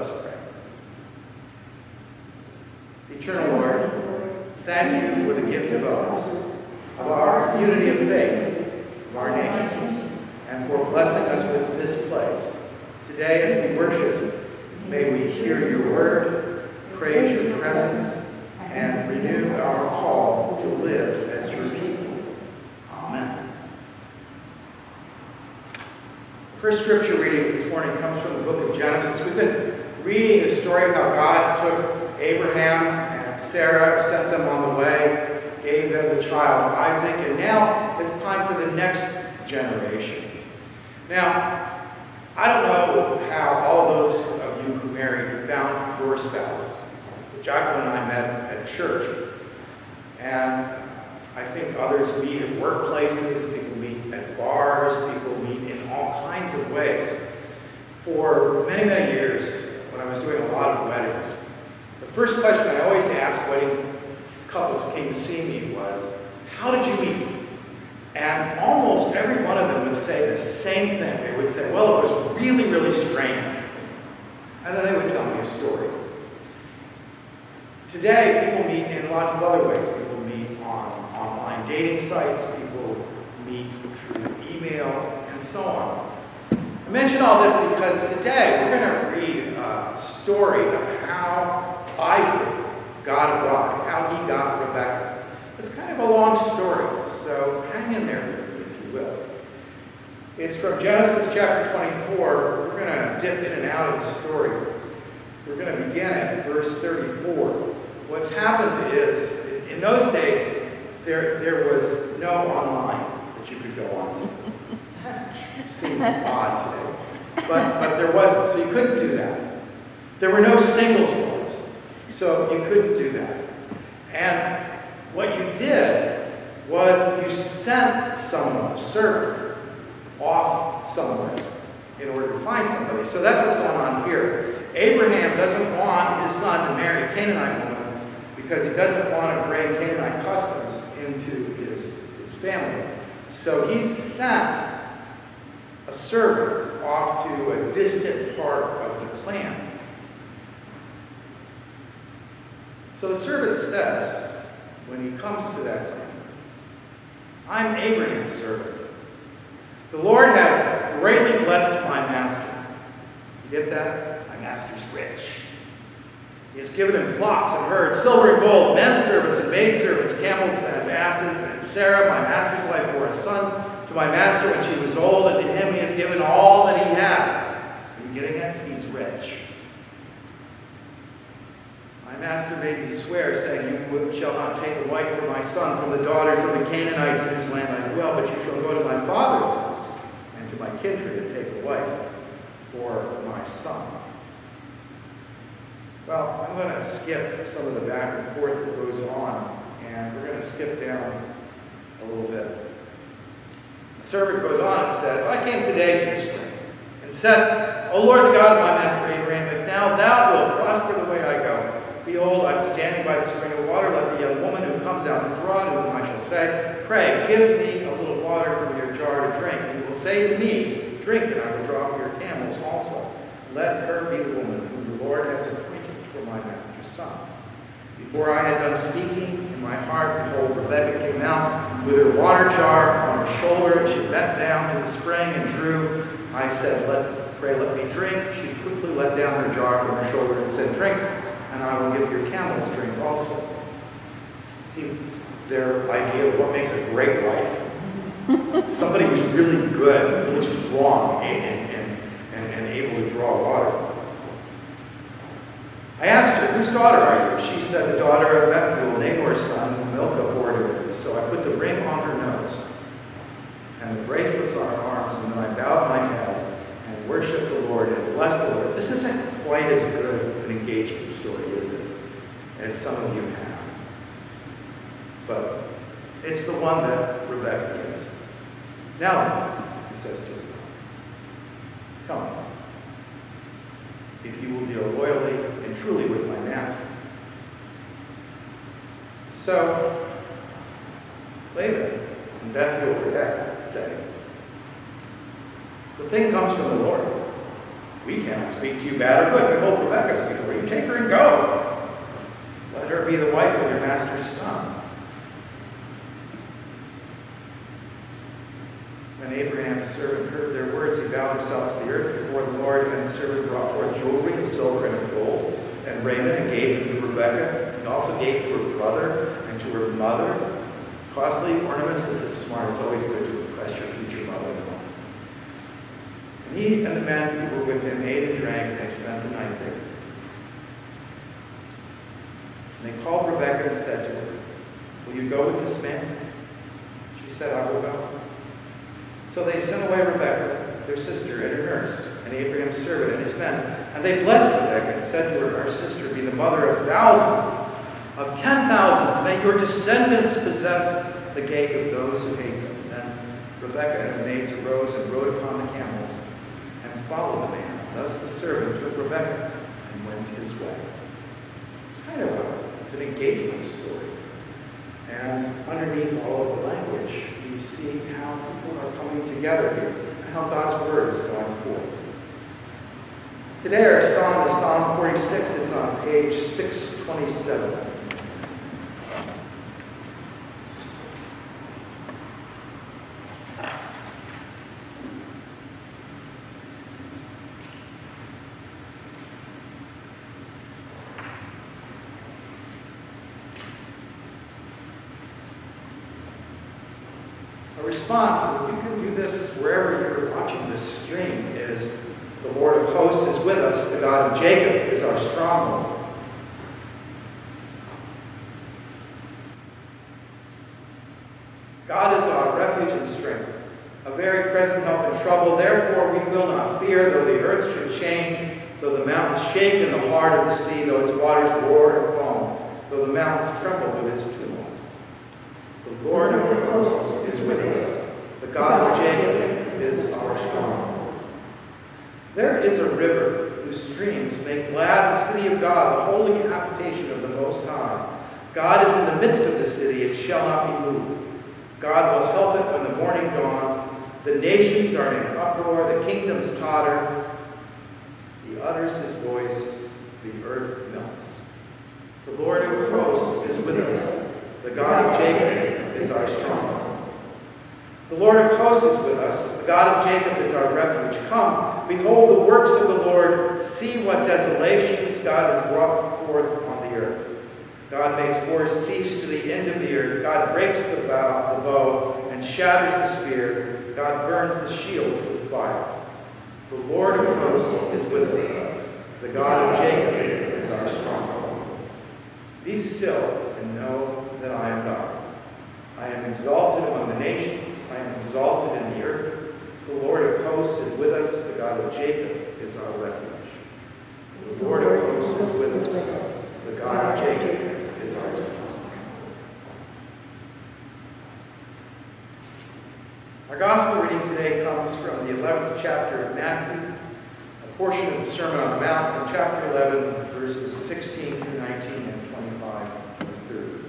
Us pray. Eternal Lord, thank you for the gift of us, of our community of faith, of our nation, and for blessing us with this place. Today, as we worship, may we hear your word, praise your presence, and renew our call to live as your people. Amen. First scripture reading this morning comes from the book of Genesis. We've been reading the story of how God took Abraham and Sarah, sent them on the way, gave them the child Isaac, and now it's time for the next generation. Now, I don't know how all those of you who married found your spouse. Jacqueline and I met at church, and I think others meet at workplaces, people meet at bars, people meet in all kinds of ways. For many, many years, when I was doing a lot of weddings, the first question I always asked wedding couples who came to see me was, how did you meet? And almost every one of them would say the same thing. They would say, well, it was really, really strange. And then they would tell me a story. Today, people meet in lots of other ways. People meet on online dating sites, people meet through email, and so on. I mention all this because today we're going to read a story of how Isaac got a bride, how he got Rebecca. It's kind of a long story, so hang in there with me, if you will. It's from Genesis chapter 24. We're going to dip in and out of the story. We're going to begin at verse 34. What's happened is, in those days, there, there was no online that you could go on to. Seems odd today. But, but there wasn't, so you couldn't do that. There were no singles forums, so you couldn't do that. And what you did was you sent someone, a servant, off somewhere in order to find somebody. So that's what's going on here. Abraham doesn't want his son to marry a Canaanite woman because he doesn't want to bring Canaanite customs into his, his family. So he sent a servant off to a distant part of the clan. So the servant says, when he comes to that clan, I'm Abraham's servant. The Lord has greatly blessed my master. You get that? My master's rich. He has given him flocks and herds, silver and gold, men servants and maid servants, camels and asses. And Sarah, my master's wife, bore a son to my master when she was old, and to him he has given all that he has. Are you getting it? He's rich. My master made me swear, saying, You shall not take a wife for my son from the daughters of the Canaanites in whose land I dwell, but you shall go to my father's house and to my kindred and take a wife for my son. Well, I'm going to skip some of the back and forth that goes on, and we're going to skip down a little bit. The servant goes on and says, I came today to the spring and said, O Lord, God of my master Abraham, if now thou wilt prosper the way I go, behold, I'm standing by the spring of water. Let the young woman who comes out to draw, to whom I shall say, Pray, give me a little water from your jar to drink. And you will say to me, Drink, and I will draw for your camels also. Let her be the woman whom the Lord has appointed for my master's son. Before I had done speaking in my heart, behold, Rebekah came out with her water jar on her shoulder, and she bent down to the spring and drew. I said, let, Pray, let me drink. She quickly let down her jar from her shoulder and said, Drink, and I will give your camels drink also. See, their idea of what makes a great wife. Somebody who's really good, really strong, and, and, and, and able to draw water. I asked her, whose daughter are you? She said, the daughter of Bethuel, Nahor's son, whom Milcah bore to me. So I put the ring on her nose and the bracelets on her arms, and then I bowed my head and worshiped the Lord and blessed the Lord. This isn't quite as good an engagement story, is it, as some of you have. But it's the one that Rebecca gets. Now, he says to her, come if you will deal loyally and truly with my master. So, Laban and Bethuel were The thing comes from the Lord. We cannot speak to you bad or good. Behold, Rebekah is before you. Take her and go. Let her be the wife of your master's son. When Abraham's servant heard their words, he bowed himself to the earth before the Lord, and the servant brought forth jewelry of silver and of gold, and raiment, and gave them to Rebekah. He also gave to her brother and to her mother costly ornaments. This is smart. It's always good impress your future mother-in-law. And he and the men who were with him ate and drank, and they spent the night there. And they called Rebekah and said to her, Will you go with this man? She said, I will go. So they sent away Rebekah, their sister, and her nurse, and Abraham's servant and his men. And they blessed Rebekah and said to her, Our sister, be the mother of thousands, of ten thousands. May your descendants possess the gate of those who hate them. Rebekah and the maids arose and rode upon the camels and followed the man. Thus the servant took Rebekah and went his way. It's kind of a, it's an engagement story. And underneath all of the language, we see how people are coming together here and how God's word is going forth. Today our psalm is Psalm 46. It's on page 627. A response, and you can do this wherever you're watching this stream, is the Lord of hosts is with us. The God of Jacob is our stronghold. God is our refuge and strength, a very present help in trouble. Therefore, we will not fear, though the earth should change, though the mountains shake in the heart of the sea, though its waters roar and foam, though the mountains tremble with its tumult. The Lord of the hosts is with us. The God of Jacob is our stronghold. There is a river whose streams make glad the city of God, the holy habitation of the Most High. God is in the midst of the city, it shall not be moved. God will help it when the morning dawns. The nations are in uproar, the kingdoms totter. He utters his voice, the earth melts. The Lord of hosts is with us. The God of Jacob is our stronghold. The Lord of hosts is with us. The God of Jacob is our refuge. Come, behold the works of the Lord. See what desolations God has brought forth on the earth. God makes war cease to the end of the earth. God breaks the bow, the bow and shatters the spear. God burns the shields with fire. The Lord of hosts is with us. The God of Jacob is our stronghold. Be still and know that I am God. I am exalted among the nations. I am exalted in the earth. The Lord of hosts is with us. The God of Jacob is our refuge. The Lord of hosts is with us. The God of Jacob is our refuge. Our gospel reading today comes from the 11th chapter of Matthew, a portion of the Sermon on the Mount from chapter 11, verses 16 through 19 and 25 through 30.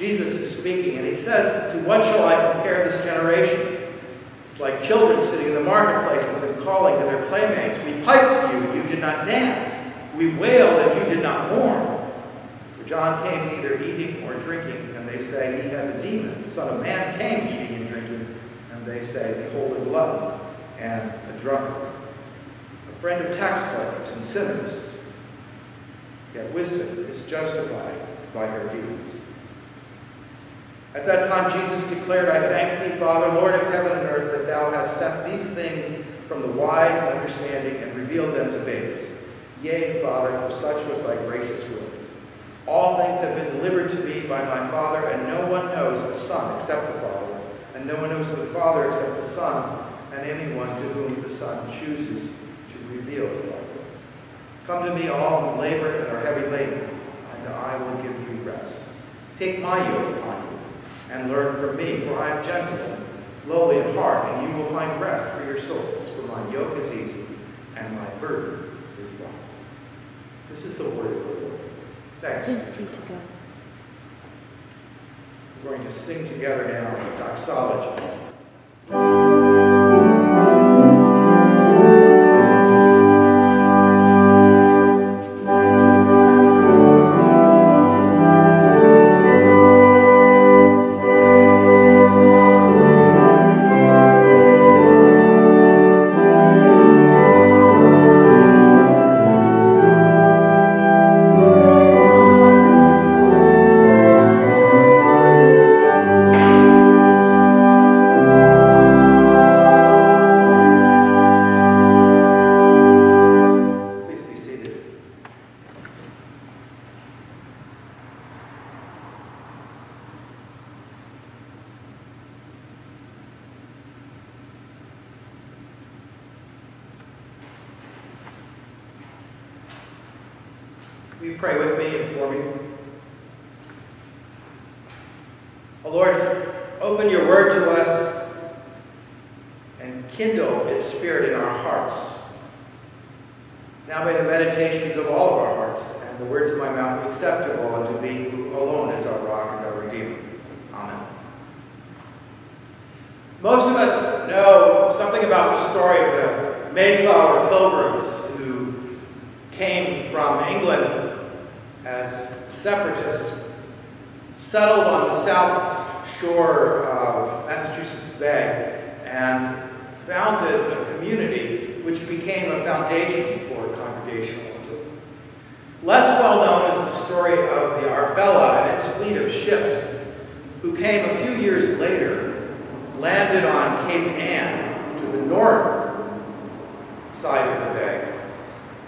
Jesus is speaking, and he says, To what shall I compare this generation? It's like children sitting in the marketplaces and calling to their playmates, We piped you, and you did not dance. We wailed, and you did not mourn. For John came neither eating nor drinking, and they say, He has a demon. The Son of Man came eating and drinking, and they say, Behold a glutton and a drunkard, a friend of tax collectors and sinners. Yet wisdom is justified by her deeds. At that time, Jesus declared, I thank thee, Father, Lord of heaven and earth, that thou hast sent these things from the wise and understanding and revealed them to babes. Yea, Father, for such was thy gracious will. All things have been delivered to me by my Father, and no one knows the Son except the Father, and no one knows the Father except the Son, and anyone to whom the Son chooses to reveal the Father. Come to me, all who labor and are heavy laden, and I will give you rest. Take my yoke upon and learn from me, for I am gentle and lowly in heart, and you will find rest for your souls. For my yoke is easy, and my burden is light. This is the word of the Lord. Thanks. Thanks be to God. We're going to sing together now the doxology. Mayflower Pilgrims who came from England as separatists, settled on the south shore of Massachusetts Bay, and founded a community which became a foundation for Congregationalism. Less well known is the story of the Arbella and its fleet of ships, who came a few years later landed on Cape Ann to the north side of the bay,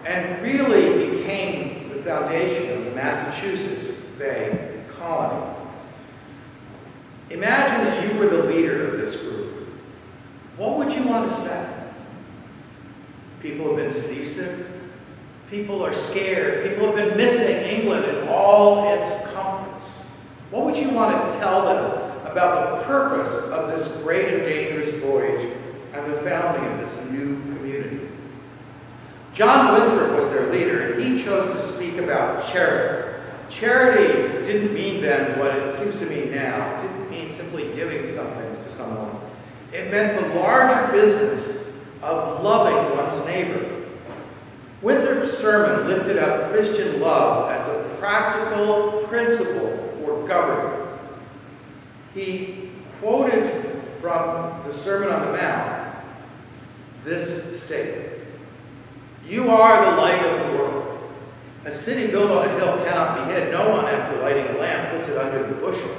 and really became the foundation of the Massachusetts Bay colony. Imagine that you were the leader of this group. What would you want to say? People have been seasick. People are scared. People have been missing England and all its comforts. What would you want to tell them about the purpose of this great and dangerous voyage and the founding of this new. John Winthrop was their leader, and he chose to speak about charity. Charity didn't mean then what it seems to mean now. It didn't mean simply giving some things to someone. It meant the larger business of loving one's neighbor. Winthrop's sermon lifted up Christian love as a practical principle for government he quoted from the Sermon on the Mount this statement You are the light of the world. A city built on a hill cannot be hid. No one, after lighting a lamp, puts it under the bushel,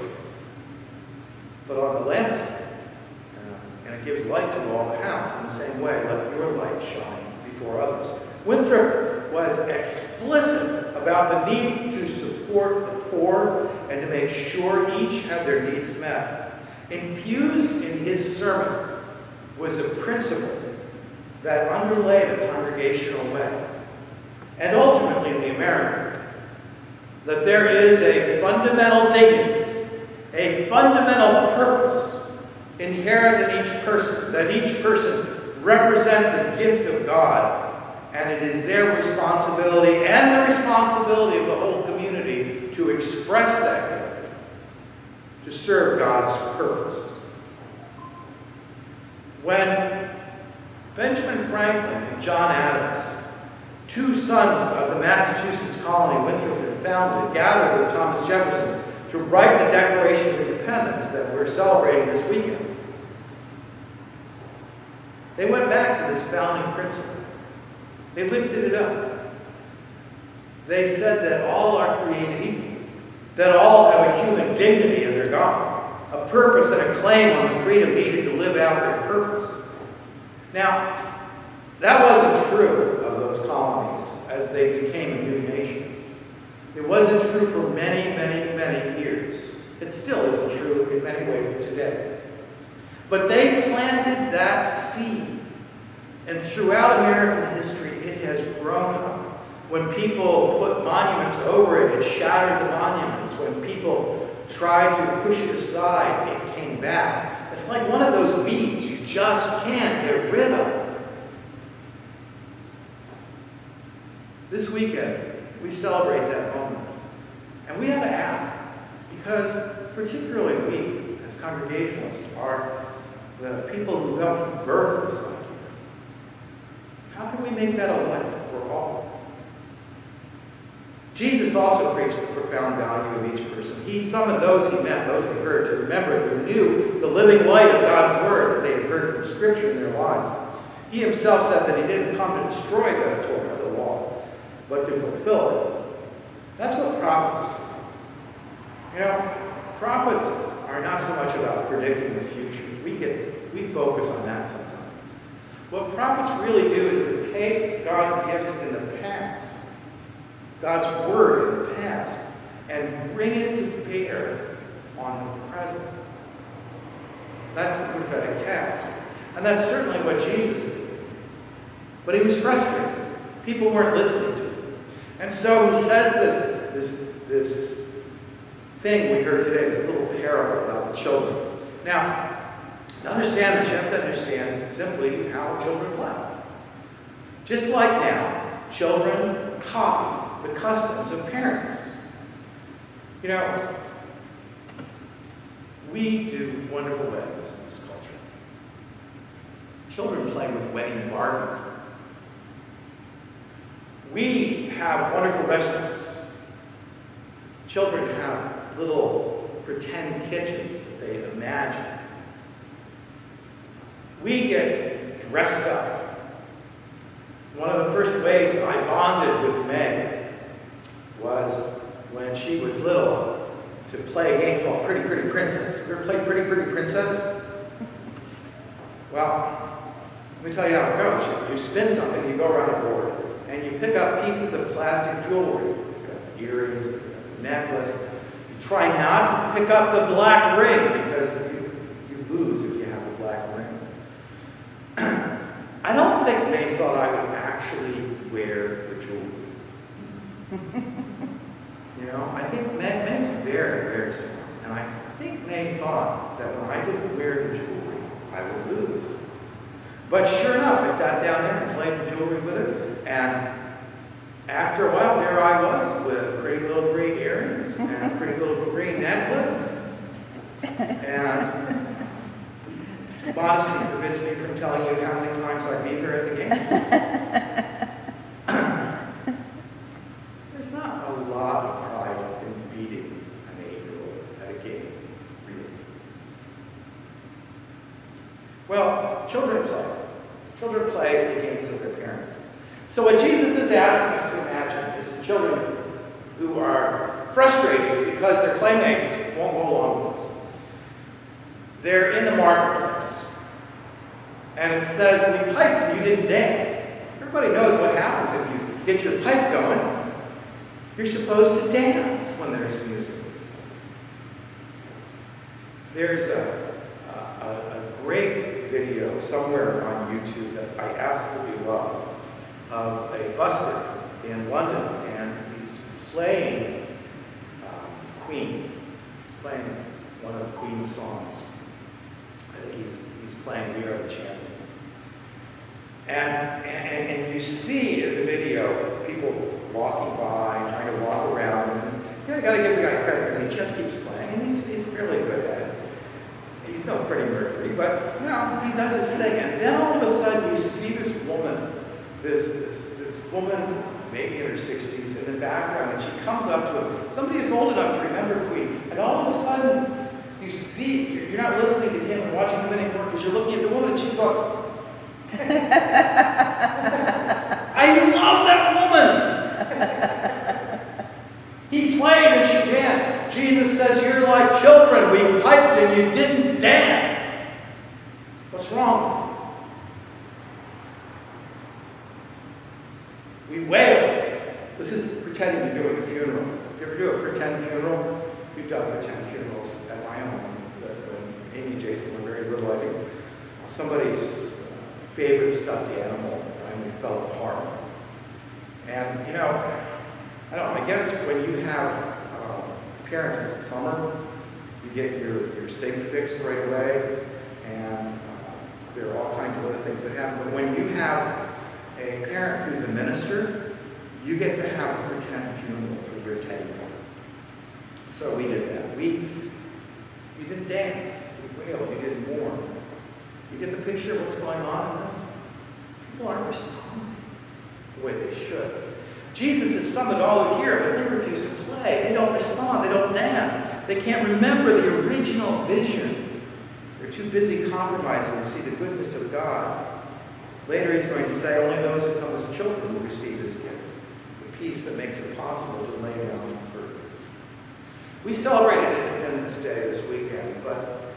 but on the lampstand. Uh, and it gives light to all the house. In the same way, let your light shine before others. Winthrop was explicit about the need to support the poor and to make sure each had their needs met. Infused in his sermon was a principle that underlay the congregational way, and ultimately the American, that there is a fundamental dignity, a fundamental purpose inherent in each person, that each person represents a gift of God and it is their responsibility and the responsibility of the whole community to express that gift, to serve God's purpose. When Benjamin Franklin and John Adams, two sons of the Massachusetts colony Winthrop had founded, gathered with Thomas Jefferson to write the Declaration of Independence that we're celebrating this weekend. They went back to this founding principle. They lifted it up. They said that all are created equal, that all have a human dignity under God, a purpose and a claim on the freedom needed to live out their purpose. Now, that wasn't true of those colonies as they became a new nation. It wasn't true for many, many, many years. It still isn't true in many ways today. But they planted that seed. And throughout American history, it has grown up. When people put monuments over it, it shattered the monuments. When people tried to push it aside, it came back. It's like one of those weeds you just can't get rid of. This weekend, we celebrate that moment. And we have to ask, because particularly we, as Congregationalists, are the people who helped birth this idea. How can we make that a light for all? Jesus also preached the profound value of each person. He summoned those he met, those he heard, to remember who knew the living light of God's word that they had heard from Scripture in their lives. He himself said that he didn't come to destroy the Torah, the law, but to fulfill it. That's what prophets do. You know, prophets are not so much about predicting the future. We get we focus on that sometimes. What prophets really do is to take God's gifts in the past, God's word in the past, and bring it to bear on the present. That's the prophetic task. And that's certainly what Jesus did. But he was frustrated. People weren't listening to him. And so he says this, this, this thing we heard today, this little parable about the children. Now, to understand this, you have to understand simply how children play. Just like now, children copy the customs of parents. You know, we do wonderful weddings in this culture. Children play with wedding Barbie. We have wonderful restaurants. Children have little pretend kitchens that they imagine. We get dressed up. One of the first ways I bonded with Meg was when she was little to play a game called Pretty Pretty Princess. You ever played Pretty Pretty Princess? Well, let me tell you how it goes. You, spin something, you go around a board, and you pick up pieces of plastic jewelry, earrings, necklace. You try not to pick up the black ring because you, you lose if you have a black ring. I don't think they thought I would actually wear the jewelry. you know, I think Meg, Meg's very, very smart. And I think Meg thought that when I didn't wear the jewelry, I would lose. But sure enough, I sat down there and played the jewelry with it. And after a while, there I was with pretty little green earrings and a pretty little green necklace. And modesty forbids me from telling you how many times I beat her at the game. There's not a lot of pride in beating an eight-year-old at a game, really. Well, children play. Children play the games of their parents. So what Jesus is asking us to imagine is children who are frustrated because their playmates won't go along with us. They're in the marketplace. And it says, we piped and you didn't dance. Everybody knows what happens if you get your pipe going. You're supposed to dance when there's music. There's a, a, a great video somewhere on YouTube that I absolutely love of a busker in London, and he's playing um, Queen. He's playing one of Queen's songs. I think he's, he's playing We Are the Champions. And, and, and you see in the video people walking by, trying to walk around. And you know, got to give the guy credit because he just keeps playing, and he's, he's really good at it. He's no Freddie Mercury, but you know, he does his thing. And then all of a sudden, you see this woman, this, this, this woman, maybe in her 60s, in the background, and she comes up to him. Somebody is old enough to remember Queen. And all of a sudden, you see, you're not listening to him and watching him anymore because you're looking at the woman and she's like, I love that woman. he played and she danced. Jesus says, You're like children. We piped and you didn't dance. What's wrong? We wail. This is pretending to do a funeral. You ever do a pretend funeral? We've done pretend funerals at my own. When Amy and Jason were very little, I think somebody's favorite stuffed animal finally fell apart. And, you know, I don't I guess when you have uh, a parent who's a plumber, you get your, your sink fixed right away, and uh, there are all kinds of other things that happen. But when you have a parent who's a minister, you get to have a pretend funeral for your teddy bear. So we did that. We, we didn't dance, we wailed, we did mourn. You get the picture of what's going on in this? People aren't responding the way they should. Jesus has summoned all of here, but they refuse to play. They don't respond. They don't dance. They can't remember the original vision. They're too busy compromising to see the goodness of God. Later he's going to say, only those who come as children will receive his gift, the peace that makes it possible to lay down burdens. We celebrated Independence Day this weekend, but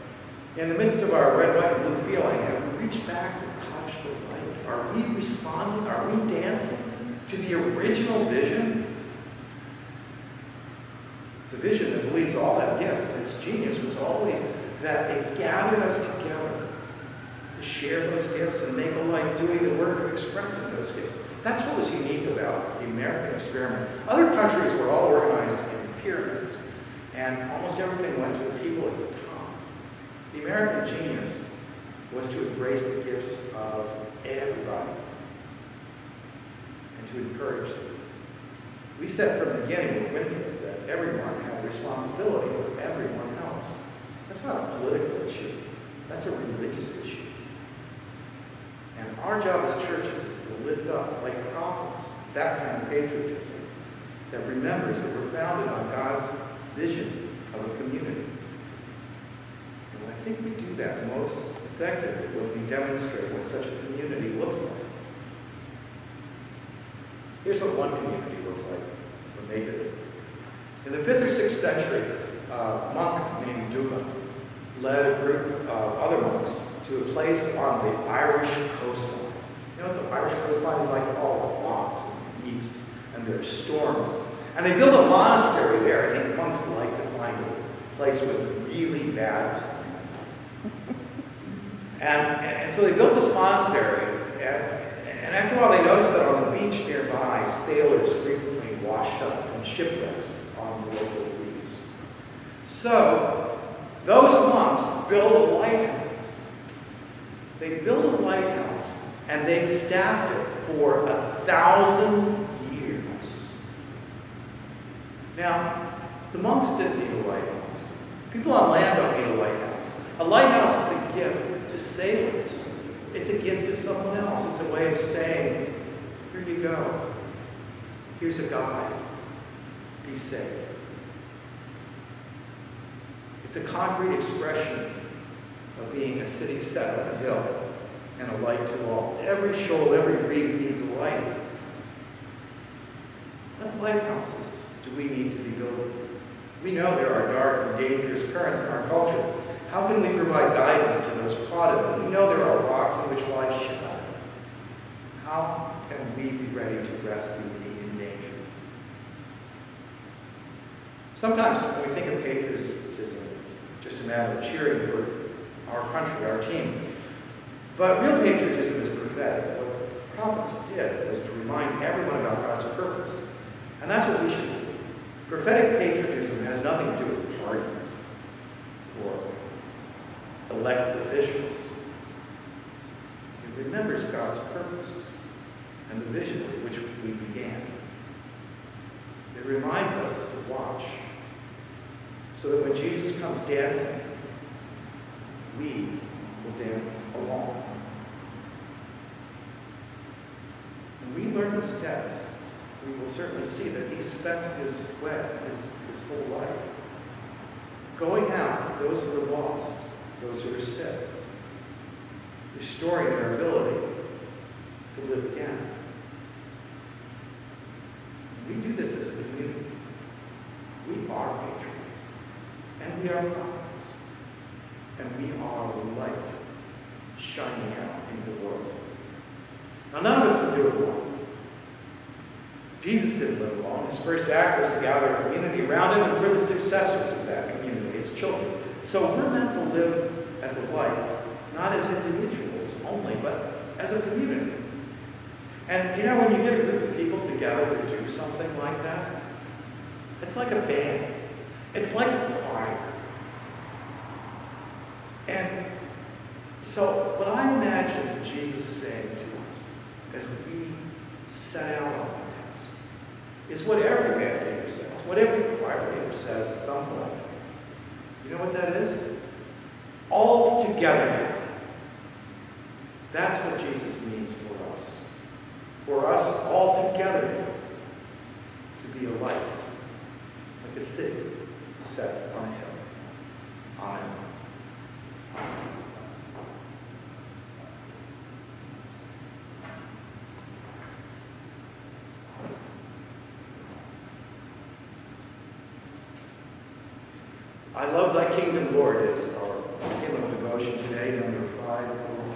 in the midst of our red, white, and blue feeling, have we reached back and touched the light? Are we responding? Are we dancing to the original vision? It's a vision that believes all have gifts, and its genius was always that it gathered us together to share those gifts and make a life doing the work of expressing those gifts. That's what was unique about the American experiment. Other countries were all organized in pyramids, and almost everything went to the people at the top. The American genius was to embrace the gifts of everybody and to encourage them. We said from the beginning with Winthrop that everyone had responsibility for everyone else. That's not a political issue. That's a religious issue. And our job as churches is to lift up, like prophets, that kind of patriotism that remembers that we're founded on God's vision of a community. And I think we do that most effectively when we demonstrate what such a community looks like. Here's what one community looks like when they did it. In the 5th or 6th century, a monk named Duma led a group of other monks to a place on the Irish coastline. You know what the Irish coastline is like? It's all rocks and reefs, and there are storms. And they built a monastery there. I think monks like to find a place with really bad. And, and, and so they built this monastery, and, and after a while they noticed that on the beach nearby, sailors frequently washed up from shipwrecks on the local reefs. So, those monks built a lighthouse. They built a lighthouse and they staffed it for a thousand years. Now, the monks didn't need a lighthouse. People on land don't need a lighthouse. A lighthouse is a gift to sailors. It's a gift to someone else. It's a way of saying, here you go. Here's a guide. Be safe. It's a concrete expression of being a city set on a hill and a light to all. Every shoal, every reef needs a light. What lighthouses do we need to be building? We know there are dark and dangerous currents in our culture. How can we provide guidance to those caught in them? We know there are rocks in which life shadow. How can we be ready to rescue the endangered? Sometimes when we think of patriotism, it's just a matter of cheering for our country, our team. But real patriotism is prophetic. What the prophets did was to remind everyone about God's purpose. And that's what we should do. Prophetic patriotism has nothing to do with parties or elected officials. It remembers God's purpose and the vision with which we began. It reminds us to watch so that when Jesus comes dancing, we will dance along. When we learn the steps, we will certainly see that he spent his way, his, his whole life, going out to those who are lost, those who are sick, restoring their ability to live again. We do this as a community. We are patriots, and we are prophets, and we are light shining out into the world. Now, none of us can do it alone. Jesus didn't live alone. His first act was to gather a community around him, and we're the successors of that community, its children. So we're meant to live as a light, not as individuals only, but as a community. And you know, when you get a group of people together to do something like that, it's like a band. It's like a choir. And so, what I imagine Jesus saying to us as we set out on the task is what every band leader says, what every choir leader says at some point. You know what that is? All together. That's what Jesus means for us. For us all together to be a light, like a city set on a hill. Amen. I love thy kingdom, Lord, is our hymn of devotion today, number 503.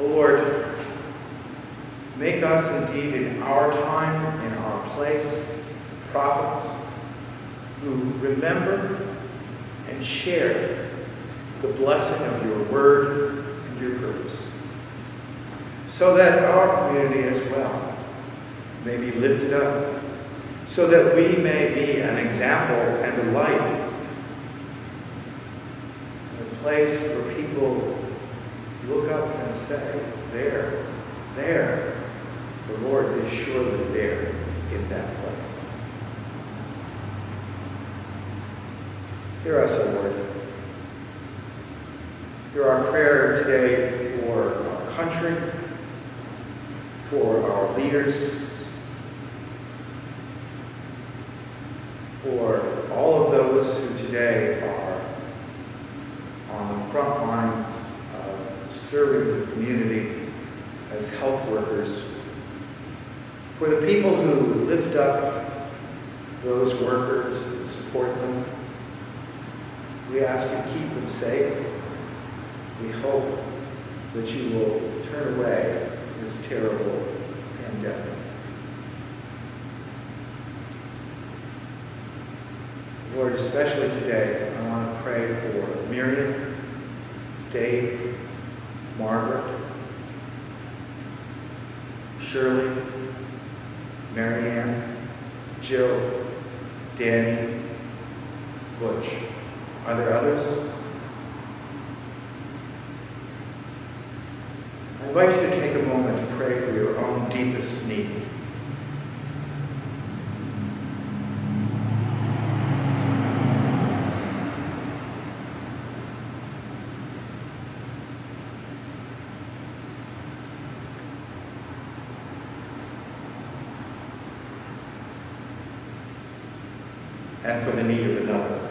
Lord, make us indeed in our time, in our place, prophets who remember and share the blessing of your word and your purpose, so that our community as well may be lifted up, so that we may be an example and a light, a place where people look up and say, there, there, the Lord is surely there in that place. Hear us, O Lord. Hear our prayer today for our country, for our leaders, for all of those who today are on the front lines of serving the community as health workers, for the people who lift up those workers and support them. We ask you keep them safe. We hope that you will turn away this terrible pandemic. Lord, especially today, I want to pray for Miriam, Dave, Margaret, Shirley, Marianne, Jill, Danny, Butch. Are there others? I invite you to take a moment to pray for your own deepest need. and for the need of another.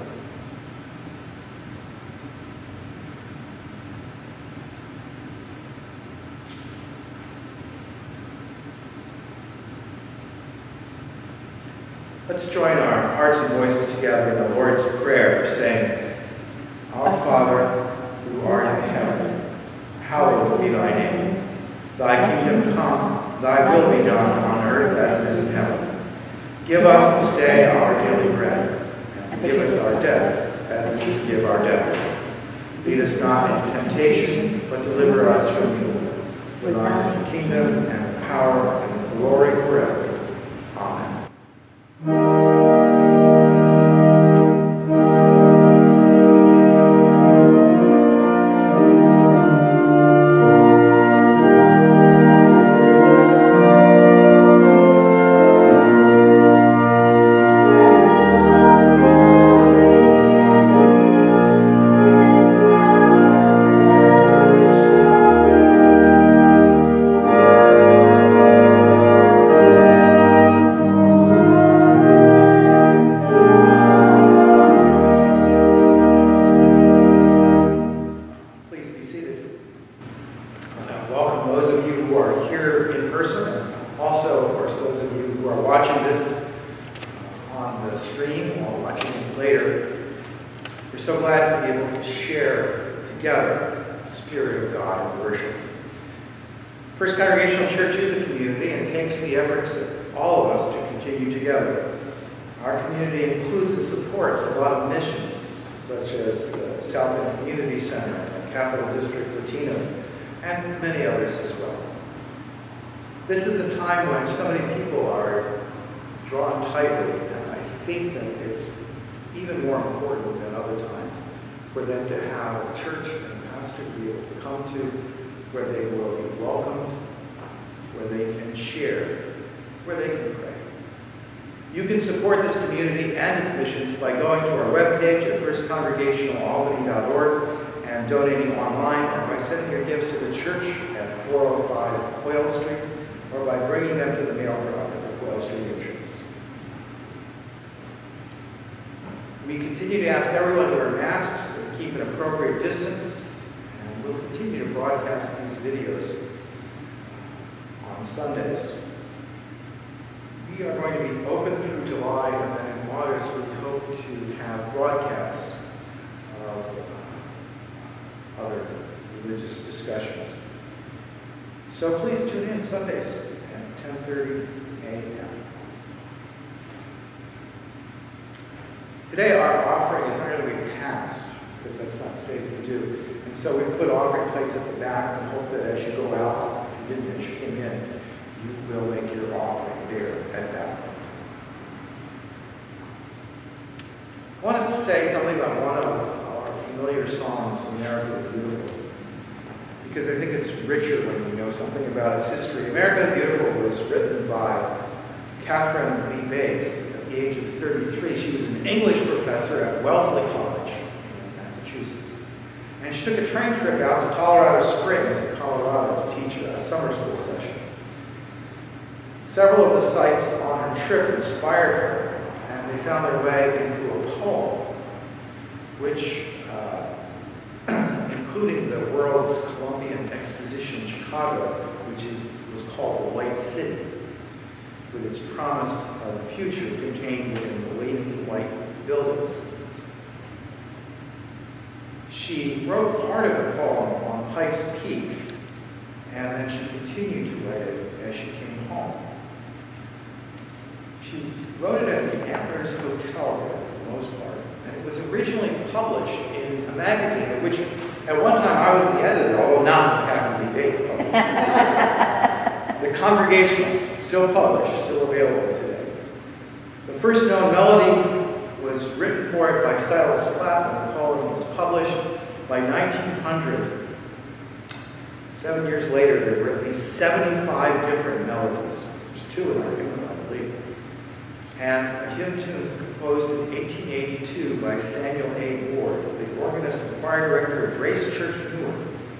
Let's join our hearts and voices together in the Lord's Prayer, saying, Our Father, who art in heaven, hallowed be thy name. Thy kingdom come, thy will be done on earth as it is in heaven. Give us this day our daily bread, and forgive us our debts as we forgive our debtors. Lead us not into temptation, but deliver us from evil. For thine is the kingdom, and the power, and the glory Sundays. We are going to be open through July, and then in August, we hope to have broadcasts of uh, other religious discussions. So please tune in Sundays at 10:30 a.m. Today, our offering is not going to be passed, because that's not safe to do. And so we put offering plates at the back and hope that as you go out, if you didn't as you came in, you will make your offering there at that point. I want to say something about one of our familiar songs, America the Beautiful, because I think it's richer when you know something about its history. America the Beautiful was written by Katharine Lee Bates at the age of 33. She was an English professor at Wellesley College in Massachusetts. And she took a train trip out to Colorado Springs in Colorado to teach a summer school. Several of the sights on her trip inspired her, and they found their way into a poem, which, uh, including the World's Columbian Exposition in Chicago, which is, was called The White City, with its promise of a future contained within the waving white buildings. She wrote part of the poem on Pikes Peak, and then she continued to write it as she came home. She wrote it at the Antlers Hotel for the most part, and it was originally published in a magazine which at one time I was the editor, although not Katharine Lee Bates the Congregationalist, still published, still available today. The first known melody was written for it by Silas Pratt when the poem was published. By 1900, seven years later, there were at least 75 different melodies. There's two in our hymn, I believe. And a hymn tune composed in 1882 by Samuel A. Ward, the organist and choir director of Grace Church, Newark,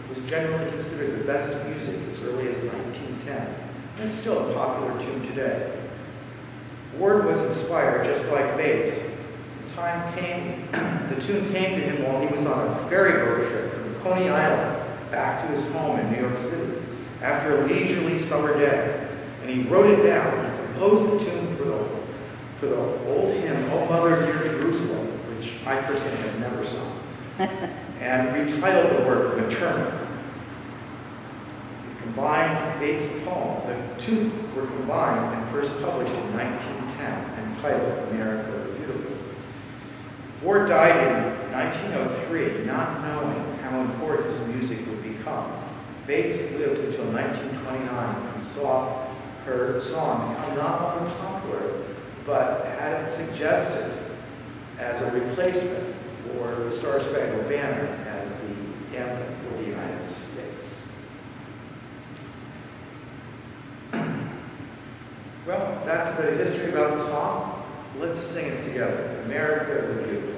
was generally considered the best music as early as 1910, and still a popular tune today. Ward was inspired, just like Bates. The time came, the tune came to him while he was on a ferry boat trip from Coney Island back to his home in New York City after a leisurely summer day, and he wrote it down. He composed the tune for the old hymn, Oh Mother Dear Jerusalem, which I personally have never sung, and retitled the work Materna. It combined Bates' poem. The two were combined and first published in 1910 entitled America the Beautiful. Ward died in 1903, not knowing how important his music would become. Bates lived until 1929 and saw her song become not only popular, but had it suggested as a replacement for the Star Spangled Banner as the anthem for the United States. well, that's a bit of history about the song. Let's sing it together. America the Beautiful.